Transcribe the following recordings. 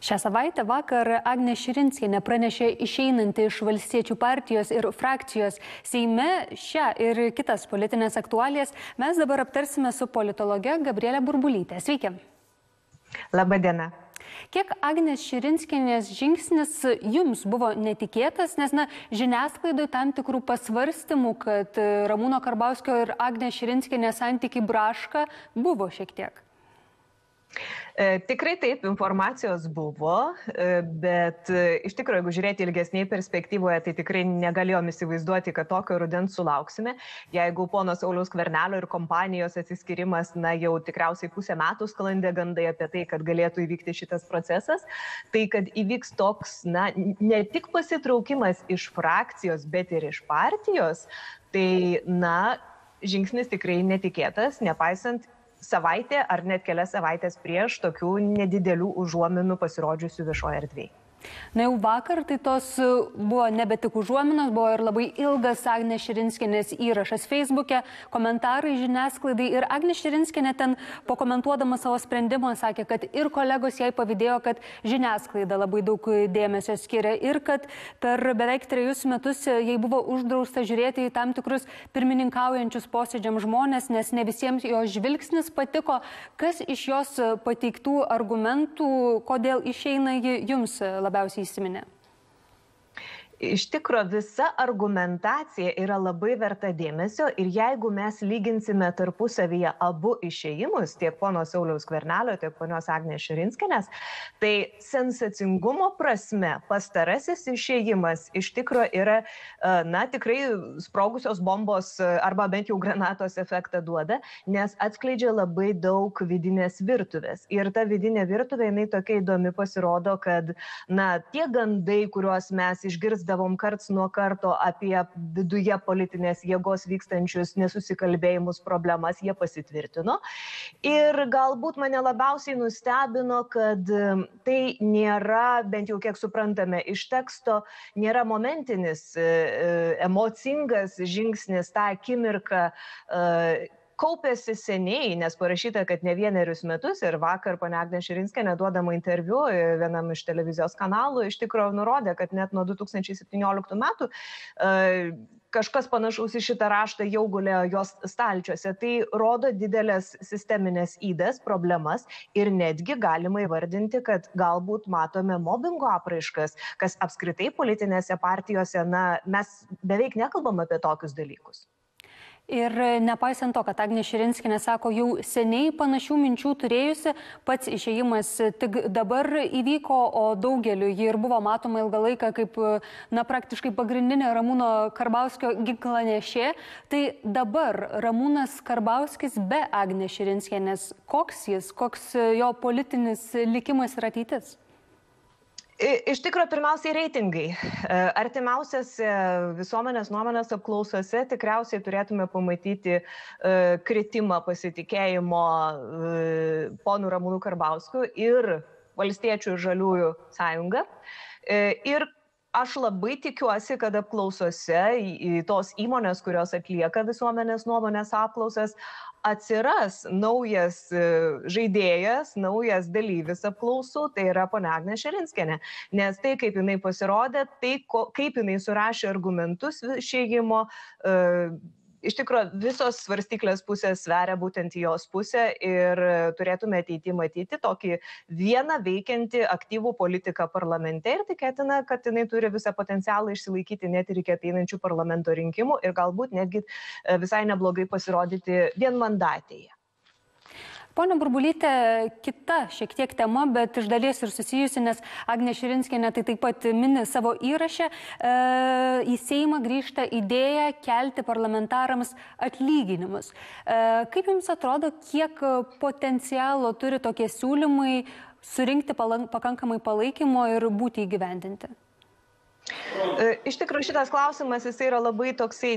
Šią savaitę vakar Agne Širinskienė pranešė išeinanti iš valstiečių partijos ir frakcijos Seime šią ir kitas politinės aktualijas. Mes dabar aptarsime su politologe Gabrielė Burbulytė. Sveiki. Labadiena. Kiek Agnės Širinskienės žingsnis jums buvo netikėtas, nes na, žiniasklaidai tam tikrų pasvarstymų, kad Ramūno Karbauskio ir Agnės Širinskienės santykiai braška buvo šiek tiek? E, tikrai taip, informacijos buvo, e, bet e, iš tikrųjų, jeigu žiūrėti ilgesniai perspektyvoje, tai tikrai negalėjom įsivaizduoti, kad tokio rudens sulauksime. Jeigu ponas Auliaus Kvernelio ir kompanijos atsiskirimas, na jau tikriausiai pusę metų sklandė gandai apie tai, kad galėtų įvykti šitas procesas, tai kad įvyks toks, na, ne tik pasitraukimas iš frakcijos, bet ir iš partijos, tai, na, žingsnis tikrai netikėtas, nepaisant savaitė ar net kelias savaitės prieš tokių nedidelių užuominų pasirodžiusių viešoje erdvėje. Na jau vakar tai tos e, buvo nebe tik užuominos, buvo ir labai ilgas Agnės Širinskinės įrašas Facebook'e, komentarai žiniasklaidai ir Agnė Širinskinė ten pakomentuodama savo sprendimą sakė, kad ir kolegos jai pavydėjo, kad žiniasklaida labai daug dėmesio skiria ir kad per beveik trejus metus jai buvo uždrausta žiūrėti į tam tikrus pirmininkaujančius posėdžiam žmonės, nes ne visiems jo žvilgsnis patiko. Kas iš jos pateiktų argumentų, kodėl išeina ji jums labiausiai? Labiausiai įsiminė? Iš tikrųjų, visa argumentacija yra labai verta dėmesio ir jeigu mes lyginsime tarpusavyje abu išėjimus, tiek pono Sauliaus Kvernelio, tiek ponios Agnės Širinskinės, tai sensacingumo prasme pastarasis išėjimas iš tikrųjų yra, e, na, tikrai sprogusios bombos e, arba bent jau granatos efektą duoda, nes atskleidžia labai daug vidinės virtuvės. Ir ta vidinė virtuvė, jinai tokia įdomi pasirodo, kad, na, tie gandai, kuriuos mes išgirsime, išgirsdavom karts nuo karto apie viduje politinės jėgos vykstančius nesusikalbėjimus, problemas, jie pasitvirtino. Ir galbūt mane labiausiai nustebino, kad tai nėra, bent jau kiek suprantame iš teksto, nėra momentinis, e, e, emocingas žingsnis tą akimirką e, kaupėsi seniai, nes parašyta, kad ne vienerius metus ir vakar ponia Agnė Širinskė, neduodama interviu vienam iš televizijos kanalų, iš tikrųjų nurodė, kad net nuo 2017 metų uh, kažkas panašaus į šitą raštą jau gulėjo jos stalčiuose. Tai rodo didelės sisteminės įdas, problemas ir netgi galima įvardinti, kad galbūt matome mobbingo apraiškas, kas apskritai politinėse partijose, na, mes beveik nekalbam apie tokius dalykus. Ir nepaisant to, kad Agnė Širinskinė sako, jau seniai panašių minčių turėjusi, pats išėjimas tik dabar įvyko, o daugeliu ji ir buvo matoma ilgą laiką kaip, na, praktiškai pagrindinė Ramūno Karbauskio ginklanešė. Tai dabar Ramūnas Karbauskis be Agnė Širinskinės, koks jis, koks jo politinis likimas ir ateitis? Iš tikrųjų, pirmiausiai reitingai. E, artimiausiose visuomenės nuomonės apklausose tikriausiai turėtume pamatyti e, kritimą pasitikėjimo e, ponų Ramūnų Karbauskų ir valstiečių ir žaliųjų sąjunga. Ir aš labai tikiuosi, kad apklausose tos įmonės, kurios atlieka visuomenės nuomonės apklausas, atsiras naujas e, žaidėjas, naujas dalyvis apklausų, tai yra ponia Agnė Šerinskienė. Nes tai, kaip jinai pasirodė, tai ko, kaip jinai surašė argumentus išėjimo, e, iš tikrųjų visos svarstyklės pusės sveria būtent į jos pusę ir turėtume ateityje matyti tokį vieną veikiantį aktyvų politiką parlamente ir tikėtina, kad jinai turi visą potencialą išsilaikyti net ir iki ateinančių parlamento rinkimų ir galbūt netgi e, visai neblogai pasirodyti vienmandatėje. Pone Burbulytė, kita šiek tiek tema, bet iš dalies ir susijusi, nes Agnė Širinskinė tai taip pat mini savo įrašę, e, į Seimą grįžta idėja kelti parlamentarams atlyginimus. E, kaip Jums atrodo, kiek potencialo turi tokie siūlymai surinkti pakankamai palaikymo ir būti įgyvendinti? E, iš tikrųjų šitas klausimas jis yra labai toksai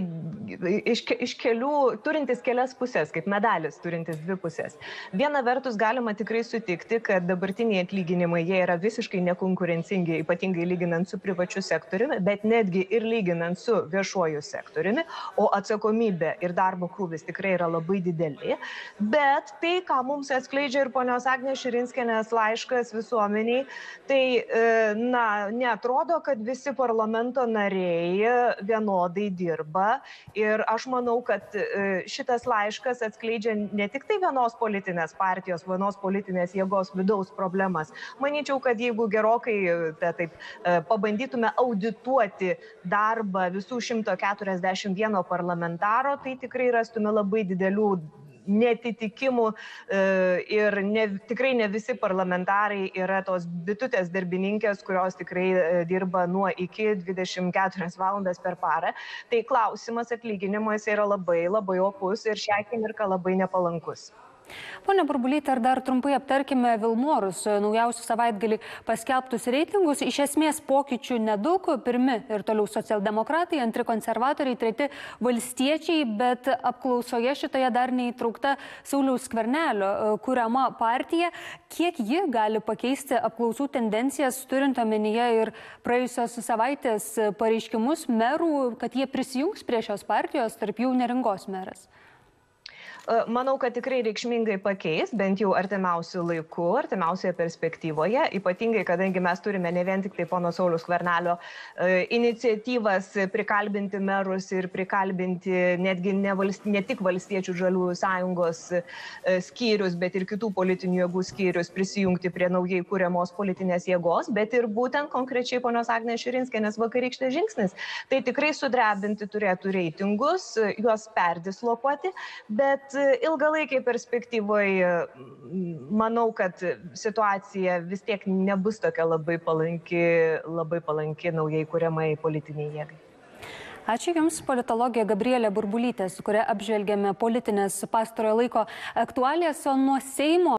iš, iš kelių, turintis kelias pusės, kaip medalis turintis dvi pusės. Viena vertus galima tikrai sutikti, kad dabartiniai atlyginimai jie yra visiškai nekonkurencingi, ypatingai lyginant su privačiu sektoriumi, bet netgi ir lyginant su viešuoju sektoriumi, o atsakomybė ir darbo krūvis tikrai yra labai dideli. Bet tai, ką mums atskleidžia ir ponios Agnės Širinskienės laiškas visuomeniai, tai, e, na, netrodo, kad visi parlamento nariai vienodai dirba ir aš manau, kad e, šitas laiškas atskleidžia ne tik tai vienos politinės partijos, vienos politinės jėgos vidaus problemas. Manyčiau, kad jeigu gerokai ta, taip, e, pabandytume audituoti darbą visų 141 parlamentaro, tai tikrai rastume labai didelių netitikimų e, ir ne, tikrai ne visi parlamentarai yra tos bitutės darbininkės, kurios tikrai e, dirba nuo iki 24 valandas per parą. Tai klausimas atlyginimas yra labai labai opus ir šią akimirką labai nepalankus. Pone Burbulytė, ar dar trumpai aptarkime Vilmorus naujausių savaitgalį paskelbtus reitingus. Iš esmės pokyčių nedaug. Pirmi ir toliau socialdemokratai, antri konservatoriai, treti valstiečiai, bet apklausoje šitoje dar neįtraukta Sauliaus Skvernelio e, kuriama partija. Kiek ji gali pakeisti apklausų tendencijas, turint omenyje ir praėjusios savaitės pareiškimus merų, kad jie prisijungs prie šios partijos, tarp jų neringos meras? Manau, kad tikrai reikšmingai pakeis, bent jau artimiausių laikų, artimiausioje perspektyvoje, ypatingai kadangi mes turime ne vien tik tai pono Saulius Kvernalio e, iniciatyvas prikalbinti merus ir prikalbinti netgi ne, valst, ne tik valstiečių žaliųjų sąjungos skyrius, bet ir kitų politinių jėgų skyrius prisijungti prie naujai kūriamos politinės jėgos, bet ir būtent konkrečiai ponios Agnės Širinskienės vakarykštės žingsnis. Tai tikrai sudrebinti turėtų reitingus, juos perdislokuoti, bet ilgalaikėje perspektyvoje manau, kad situacija vis tiek nebus tokia labai palanki, labai palanki naujai kuriamai politiniai jėgai. Ačiū Jums, politologija Gabrielė Burbulytė, su kuria apžvelgėme politinės pastarojo laiko aktualijas, o nuo Seimo